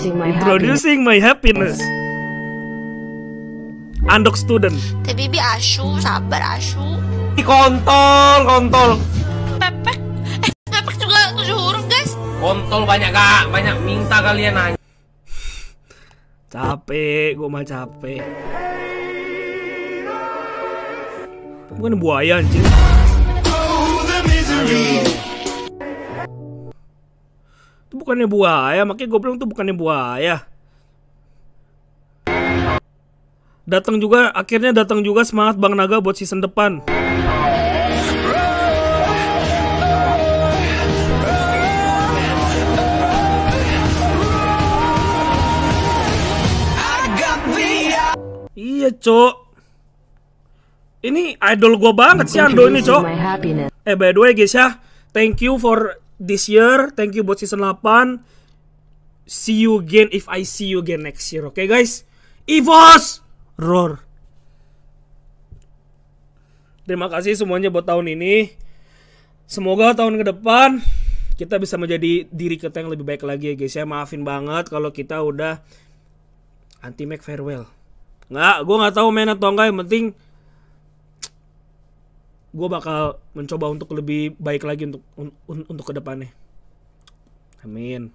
Introducing my happiness. Introducing my happiness. Andok student. Teh Bibi asu, sabar asu. Kontol, kontol. Pepek. Eh, pepek juga tujuh huruf, guys. Kontol banyak gak? Banyak minta kalian aja. Capek, gue mah capek. Bukan buaya anjir. Itu bukannya buaya, makanya gue bilang itu bukannya buaya. Datang juga, akhirnya datang juga semangat Bang Naga buat season depan. Iya, Cok. Ini idol gua banget sih Ando ini, Cok. Eh, by the way guys ya, thank you for this year. Thank you buat season 8. See you again if I see you again next year. Oke guys? EVOS! Roar. Terima kasih semuanya buat tahun ini. Semoga tahun ke depan kita bisa menjadi diri kita yang lebih baik lagi ya guys ya. Maafin banget kalau kita udah anti make farewell. Nggak, gue nggak tahu main atau enggak. Yang penting gue bakal mencoba untuk lebih baik lagi untuk un- un- untuk ke depannya. Amin.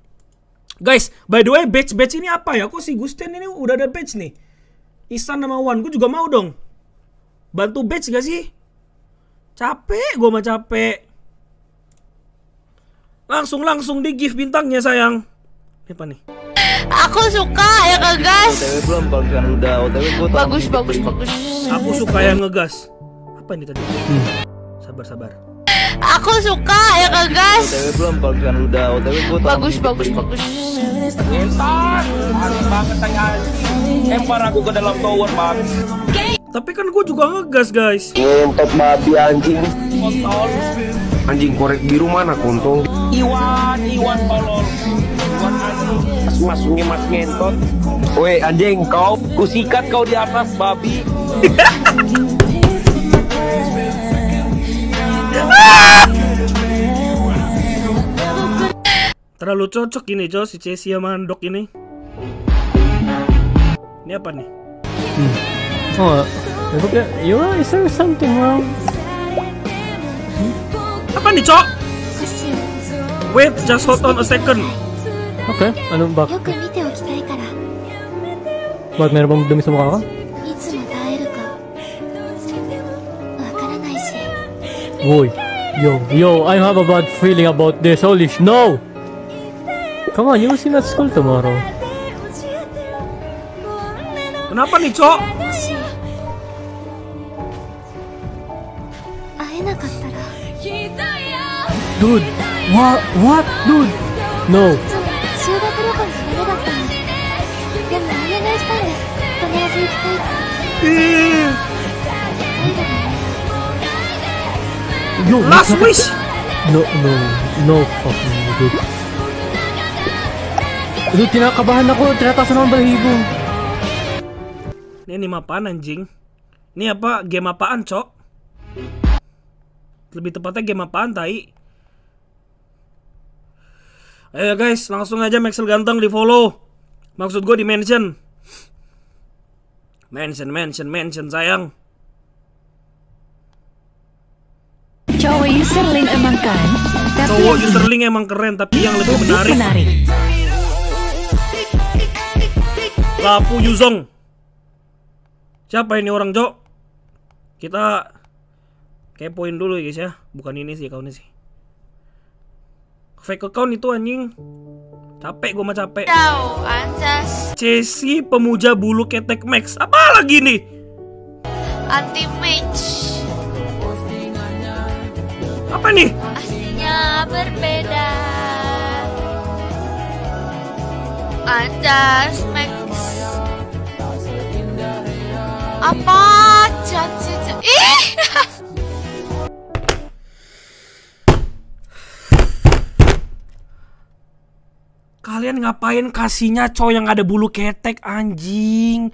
Guys, by the way, batch batch ini apa ya? Kok si Gusten ini udah ada batch nih? Isan sama Wan, gue juga mau dong. Bantu batch gak sih? Capek, gue mah capek. Langsung langsung di gift bintangnya sayang. Ini apa nih? Aku suka ya ngegas. OTW belum kalau misalkan udah OTW gue tau Bagus, bagus, bagus. Aku suka yang ngegas. Apa ini tadi? Sabar sabar. Aku suka ya ngegas. OTW belum kalau misalkan udah OTW gue Bagus, bagus, bagus. Ngentot. Aneh banget tanya anjing. Lempar aku ke dalam tower, Bang. Tapi kan gue juga ngegas guys. Ngentot babi anjing Kontol. Anjing korek biru mana kontol Iwan, Iwan tolol. Iwan anjing. Mas masuknya mas ngentot Weh anjing kau Kusikat kau di atas babi Terlalu cocok ini cok si Cesia mandok ini. Ini apa nih? Hmm. Oh, itu at yo, Is there something wrong? Hmm? Apa nih cok? Wait, just hold on a second. Oke, okay, anu bak. Buat merah bom demi semua kan? Woi. Yo, yo, I have a bad feeling about this. Holy sh- No! Come on, you will see me at school tomorrow. Kenapa nih, Cok? Dude, what? What? Dude, no. Eee. に Yo, Last naka- wish! No, no, no fucking dude. Dude, tinakabahan ako. Tinatasan ako ng balahibo. Ini anime apaan anjing? Ini apa? Game apaan Cok? Lebih tepatnya game apaan tai? Ayo guys, langsung aja Maxel ganteng di follow. Maksud gue di mention. Mention, mention, mention sayang. Cowok userlink emang kan, tapi Cowok ini userlink emang keren tapi yang lebih lebih menarik. menarik. Lapu Yuzong. Siapa ini orang Jok? Kita kepoin dulu ya guys ya. Bukan ini sih accountnya sih. Fake account itu anjing. Capek gue mah capek. Chelsea pemuja bulu ketek Max. Apa lagi nih? Anti match. Apa nih? Aslinya berbeda. Anjas Max. Apa? Janji. Ih! Kalian ngapain kasihnya cowok yang ada bulu ketek anjing?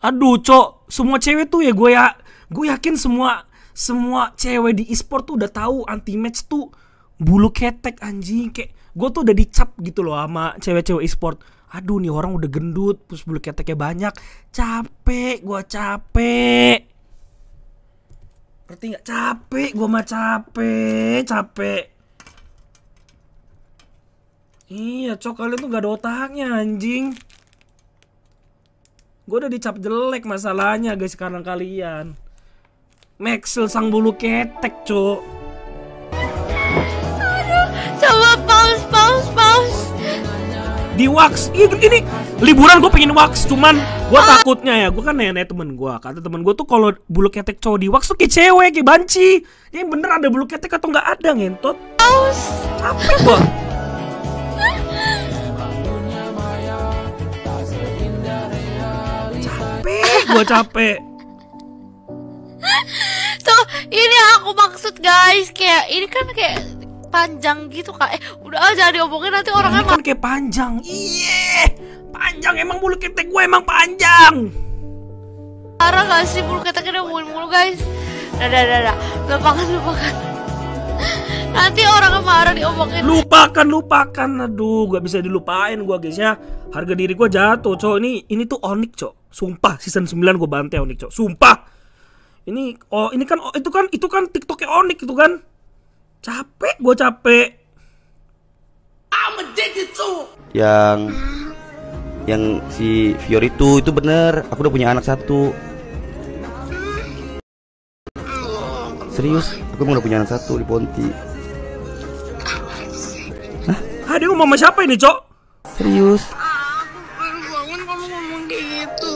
Aduh, cok, semua cewek tuh ya gue ya, gue yakin semua semua cewek di e-sport tuh udah tahu anti match tuh bulu ketek anjing. Kayak gue tuh udah dicap gitu loh sama cewek-cewek e-sport. Aduh nih orang udah gendut terus bulu keteknya banyak. Capek gue capek. Ngerti nggak? Capek gue mah capek capek. Iya cok kalian tuh gak ada otaknya anjing. Gue udah dicap jelek masalahnya guys sekarang kalian Maxel sang bulu ketek cok Coba pause, pause, pause. di wax ini, ini liburan gue pengen wax cuman gue takutnya ya gue kan nanya, -nanya temen gue kata temen gue tuh kalau bulu ketek cowok di wax tuh kayak cewek kayak banci. Ini bener ada bulu ketek atau nggak ada ngentot? Pause. capek gue capek gue capek Tuh, ini aku maksud guys. Kayak ini kan kayak panjang gitu kak. Eh, udah aja diomongin nanti ini orangnya kan kayak panjang iya panjang emang bulu ketek gue emang panjang marah gak sih bulu keteknya diomongin mulu guys. Dadah, dadah. Lupakan, lupakan. Nanti orangnya marah diomongin. lupakan lupakan aduh gak bisa dilupain gua guys ya harga diri gua jatuh cowok ini ini tuh onik cok sumpah season 9 gua bantai onik cok sumpah ini oh ini kan oh, itu kan itu kan tiktoknya onik itu kan. Capek gua capek. Yang yang si Fior itu itu bener. Aku udah punya anak satu. Serius? Aku emang udah punya anak satu di Ponti. Ah dia ngomong sama siapa ini cok? Serius? Baru bangun kamu ngomong kayak gitu.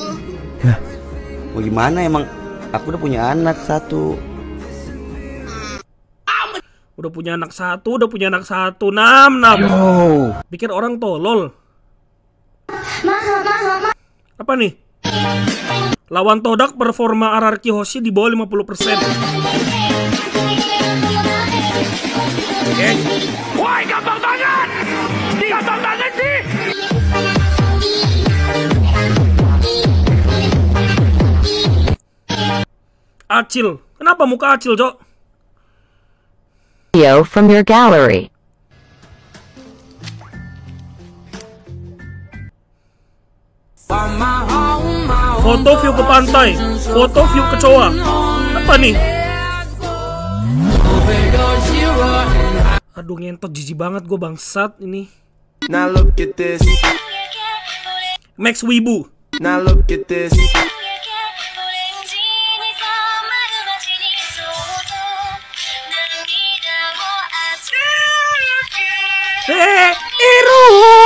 mau gimana emang aku udah punya anak satu. Udah punya anak satu udah punya anak satu. Nam nam. Pikir orang tolol apa nih? Lawan Todak performa Ararki Hoshi di bawah 50% Oke. Woi, Acil kenapa muka Acil cok Video from your gallery. Foto view ke pantai, foto view ke Coa. Apa nih? Aduh ngentot jijik banget gue bangsat ini. Now look at this. Max Wibu. Now look at this. yeah.